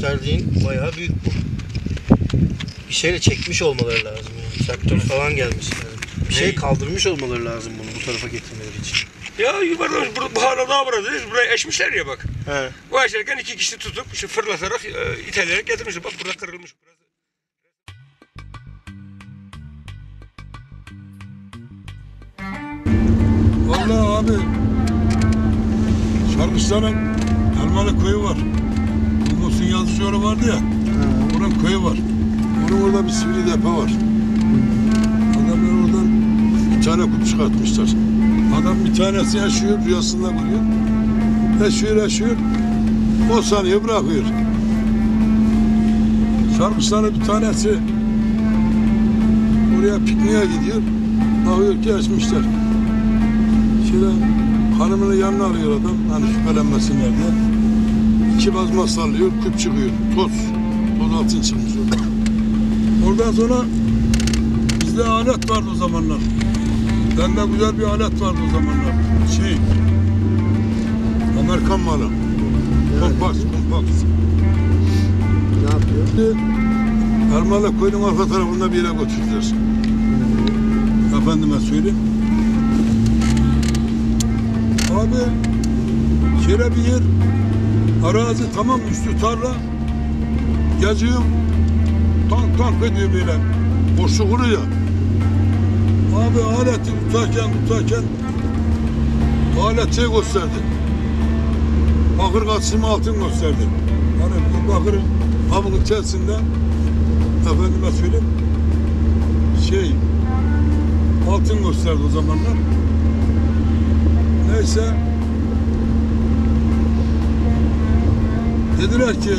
gösterdiğin bayağı büyük bu. Bir şeyle çekmiş olmaları lazım yani. Traktör falan gelmiş lazım. Bir şey kaldırmış olmaları lazım bunu bu tarafa getirmeleri için. Ya yuvarlamış bu, bu hala daha buradayız. Buraya eşmişler ya bak. He. Bu eşerken iki kişi tutup işte fırlatarak e, iteleyerek getirmişler. Bak burada kırılmış. Burası. Vallahi abi Şarkışlar'ın Elmalı köyü var. Yolu vardı ya. Onun köyü var. Onun orada bir sivri depe var. Adamlar oradan bir tane kutu çıkartmışlar. Adam bir tanesi yaşıyor, rüyasında görüyor. Yaşıyor, yaşıyor. O saniye bırakıyor. Şarkışlar'ın bir tanesi oraya pikniğe gidiyor. Bakıyor ki yaşmışlar. Şöyle hanımını yanına alıyor adam hani şüphelenmesinler diye. İki bazma sallıyor, küp çıkıyor. Toz. Toz altın çıkmış orada. Oradan sonra bizde alet vardı o zamanlar. Bende güzel bir alet vardı o zamanlar. Şey, Amerikan malı. Kompaks, kompaks. Ne yapıyor? Elmalı koyunun arka tarafında bir yere götürdüler. Efendime söyleyeyim. Abi şöyle bir yer arazi tamam üstü tarla. Geziyorum tank tank ediyor böyle. Boşluk oluyor. Abi aleti tutarken tutarken alet şey gösterdi. Bakır katsımı altın gösterdi. Hani bir bakır kabın içerisinde efendime söyleyeyim şey altın gösterdi o zamanlar. Neyse. Dediler ki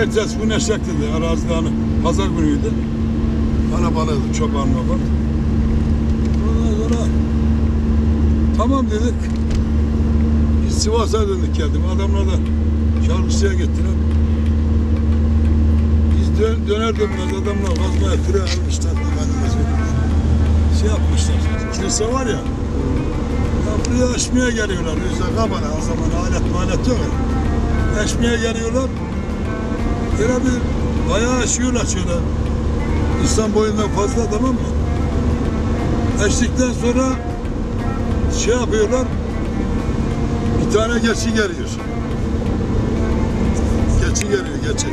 ertesi gün eşek dedi arazide hani pazar günüydü. Kalabalığıydı çoban baban. Ondan sonra tamam dedik. Biz Sivas'a döndük geldim. Adamlar da Şarkışlı'ya gittiler. Biz dön, döner dönmez adamlar kazmaya küre almışlar. Söyleyeyim. Şey yapmışlar. Kilise var ya. Ya buraya eşmeye geliyorlar. Yüzde kabana o zaman alet malet yok ya. Eşmeye geliyorlar. Yine bir bayağı eşiyorlar şöyle. İnsan boyundan fazla tamam mı? Eştikten sonra şey yapıyorlar. Bir tane geçi geliyor. Geçi geliyor geçi.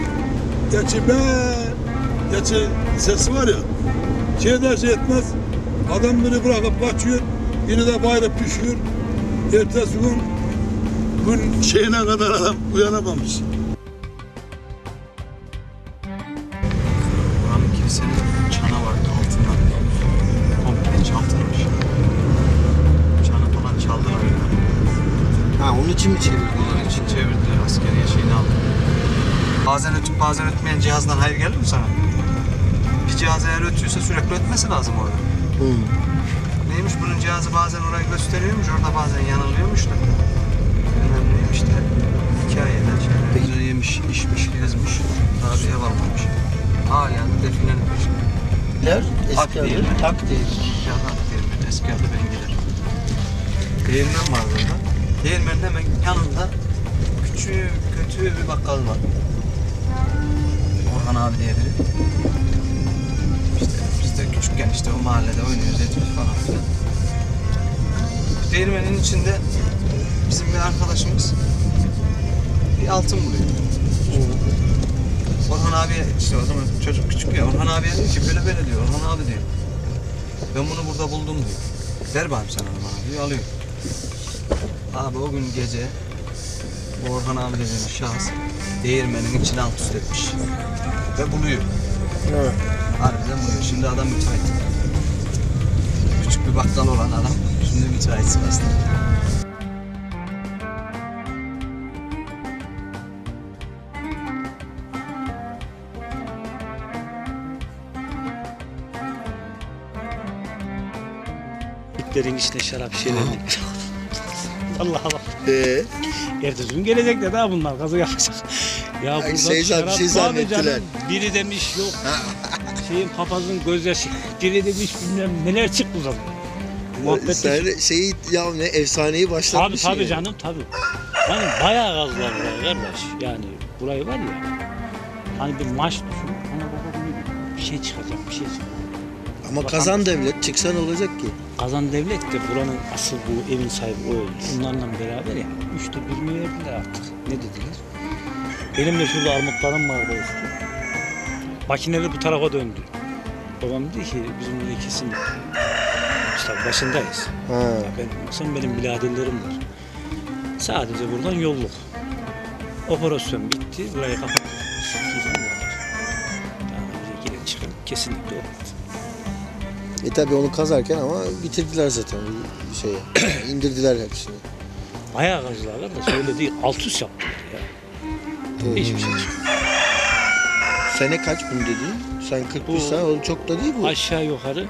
Geçi be. Geçi sesi var ya. Şey der şey etmez. Adam biri bırakıp kaçıyor. Biri de bayılıp düşüyor. Ertesi gün gün şeyine kadar adam uyanamamış. Buranın kilisenin çana vardı altından. Komple çaltırmış. Çanı falan çaldılar. Ha onun için mi çevirdin? Onun için çevirdiler askeriye şeyini aldı. Bazen ötüp bazen ötmeyen cihazdan hayır gelir mi sana? Bir cihaz eğer ötüyorsa sürekli ötmesi lazım orada. Hı. Neymiş bunun cihazı bazen orayı gösteriyormuş, orada bazen yanılıyormuş da. Bilmem neymiş de. Hikayeler şeyler. Peki. Yemiş, içmiş, gezmiş. Almamış. Hala da definenin peşinde. Der, Tak eski adı tak değil. Yalan değirmen, eski adı ben giderim. Değirmen var burada. Değirmenin hemen yanında küçük, kötü bir bakkal var. Orhan abi diye biri. Küçükken işte o mahallede oynuyoruz, ediyoruz falan filan. Değirmenin içinde bizim bir arkadaşımız bir altın buluyor. Orhan abi işte o zaman çocuk küçük ya Orhan abiye diyor ki böyle böyle diyor Orhan abi diyor. Ben bunu burada buldum diyor. Ver bakayım sen onu bana diyor alıyor. Abi o gün gece bu Orhan abi dediğimiz şahıs değirmenin içine alt üst etmiş. Ve buluyor. Evet. Harbiden buluyor. Şimdi adam müteahhit. Küçük bir bakkal olan adam şimdi müteahhit sırasında. İplerin içine şarap şişelerini. Allah Allah. Ee, Ertesi gün gelecekler daha bunlar kazı yapacak. Ya burada Seyza bir şarap şey mı zannettiler. canım? Biri demiş yok. Şeyin papazın gözyaşı. Biri demiş bilmem neler çıktı o zaman. Muhabbet Sen şeyi ya ne efsaneyi Tabii başlatmış tabii canım tabii. Yani bayağı gazlar burayı kardeş. Yani burayı var ya. Hani bir maç düşün. Ana baba bunu bir şey çıkacak bir şey çıkacak. Ama kazan devlet çıksa ne olacak ki? Kazan devlet de buranın asıl bu evin sahibi o oldu. Onlarla beraber ya. Üçte birini verdiler artık. Ne dediler? Benim de şurada armutlarım vardı eski. Makineleri bu tarafa döndü. Babam dedi ki biz bunu kesinlikle. İşte başındayız. Ha. Ben, sen benim biraderlerim var. Sadece buradan yolluk. Operasyon bitti. Burayı kapattık. Çıkan kesinlikle olmaz. E tabi onu kazarken ama bitirdiler zaten şeye. indirdiler hepsini. Bayağı gazlar da öyle değil. Alt üst yaptılar ya. Hiçbir şey çıkmadı. Sene kaç bunu dediğin? Sen 41 Bu- sene o çok da değil bu. Aşağı yukarı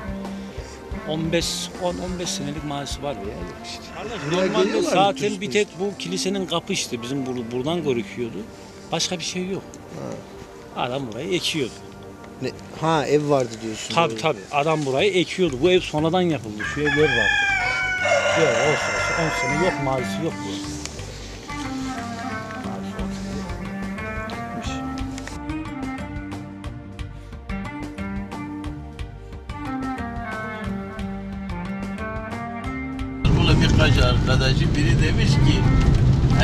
15 10 15 senelik maaşı var ya işte. Buraya Normalde geliyorlar mı zaten turist bir tek bu kilisenin kapı işte bizim bur- buradan görüküyordu. Başka bir şey yok. Adam burayı ekiyordu. Ne? Ha ev vardı diyorsun. Tabi Doğru. tabi. Adam burayı ekiyordu. Bu ev sonradan yapıldı. Şu evler vardı. Ev olsa olsa 10 sene yok mavisi yok bu. Birkaç arkadaşı biri demiş ki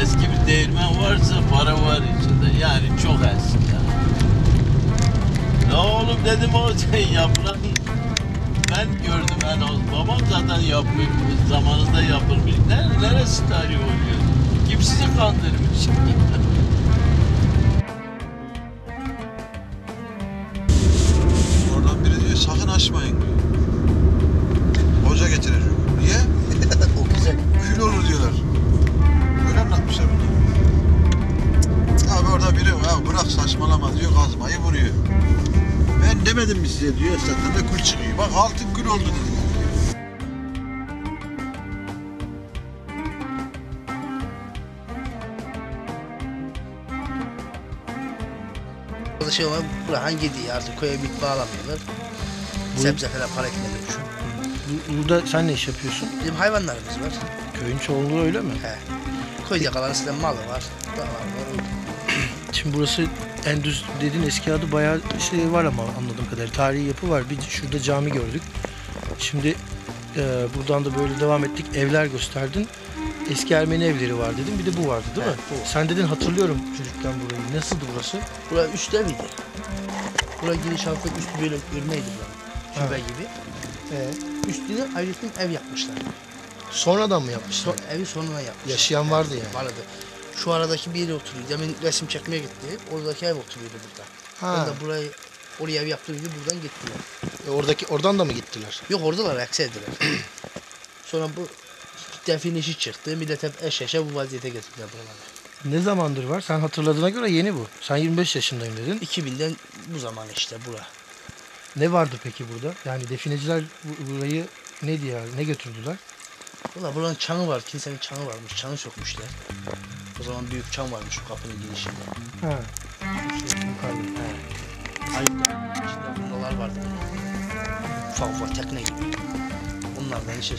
eski bir değirmen varsa para var içinde. Yani çok eski. Yani. Ne oğlum dedim o şey yapılan ben gördüm ben o babam zaten yapmış zamanında yapılmış. Nere, neresi tarih oluyor? Kim sizi kandırmış? Oradan biri diyor sakın açmayın diyor. Orada biri ya bırak saçmalama diyor kazmayı vuruyor. Ben demedim mi size diyor zaten de kül çıkıyor. Bak altın kül oldu dedi. Burada şey olan bura hangi diye artık köye bit bağlamıyorlar. Sebze falan para ekmeleri için. Burada sen ne iş yapıyorsun? Bizim hayvanlarımız var. Köyün çoğunluğu öyle mi? He. Köyde kalan size malı var. Davar var. öyle. Şimdi burası Endüz dediğin eski adı bayağı şey var ama anladığım kadarıyla tarihi yapı var. Bir şurada cami gördük. Şimdi e, buradan da böyle devam ettik. Evler gösterdin. Eski Ermeni evleri var dedim. Bir de bu vardı değil mi? Evet, bu. Sen dedin hatırlıyorum çocukken burayı. Nasıldı burası? Bura üç eviydi. Bura giriş altı üstü böyle örmeydi bura. Şube gibi. Ee, Üstüne ayrıca ev yapmışlar. sonradan mı yapmışlar? So, evi sonuna yapmışlar. Yaşayan vardı yani. Vardı. Şu aradaki bir yere oturuyor. Demin resim çekmeye gitti. Oradaki ev oturuyordu burada. Ha. Ben de burayı oraya ev yaptığım gibi buradan gittiler. E, oradaki oradan da mı gittiler? Yok oradalar ekserdiler. Sonra bu defin işi çıktı. Millet hep eş eşe bu vaziyete getirdiler buraları. Ne zamandır var? Sen hatırladığına göre yeni bu. Sen 25 yaşındayım dedin. 2000'den bu zaman işte bura. Ne vardı peki burada? Yani defineciler bu- burayı ne diye ne götürdüler? Valla buranın çanı var. Kilisenin çanı varmış. Çanı sökmüşler. O zaman büyük çan varmış şu kapının girişinde. Ha. Şey, yukarıda. Ayıpta içinde bundalar vardı. Ufak ufak tekne gibi. Onlardan işe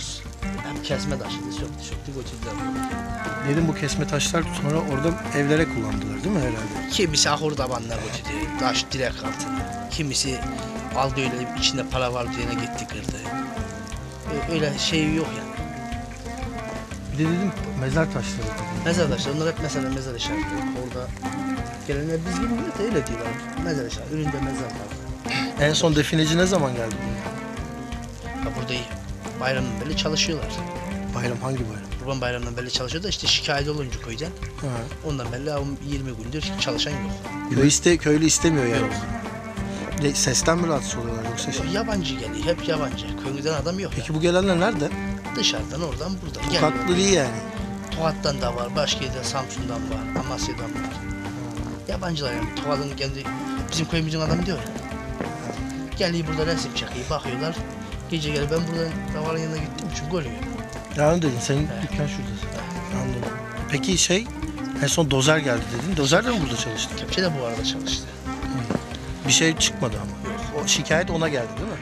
hem kesme taşıdı, söktü söktü götürdüler. Dedim bu kesme taşlar sonra orada evlere kullandılar değil mi herhalde? Kimisi ahur tabanına götürdü. Taş direk altına. Kimisi aldı öyle içinde para var diyene gitti kırdı. Öyle şey yok yani. Bir de dedim mezar taşları. Mezar taşları onlar hep mesela mezar işaretleri. Orada gelenler biz bilmiyoruz da öyle diyorlar. Mezar işareti. Önünde mezar var. En son defineci ne zaman geldi buraya? Ya burada bayramdan beri çalışıyorlar. Bayram hangi bayram? Kurban bayramından beri çalışıyor da işte şikayet olunca köyden. Ha. Ondan beri abi 20 gündür çalışan yok. Köy iste, köylü istemiyor yani. Ne, sesten mi rahatsız oluyorlar yoksa şey? Yabancı geliyor. Hep yabancı. Köyden adam yok. Peki bu gelenler nerede? Dışarıdan oradan buradan geliyor. Tokatlı değil yani. Tokat'tan da var, başka yerden Samsun'dan var, Amasya'dan var. Yabancılar yani Tokat'ın kendi bizim köyümüzün adamı diyor ya. Geliyor burada resim çekiyor, bakıyorlar. Gece gelip ben buradan davarın yanına gittim için görüyor. Ya onu dedin senin dükkan şurada. Anladım. Peki şey en son dozer geldi dedin. Dozer de mi burada çalıştı? Kepçe de bu arada çalıştı. Bir şey çıkmadı ama. O şikayet ona geldi değil mi?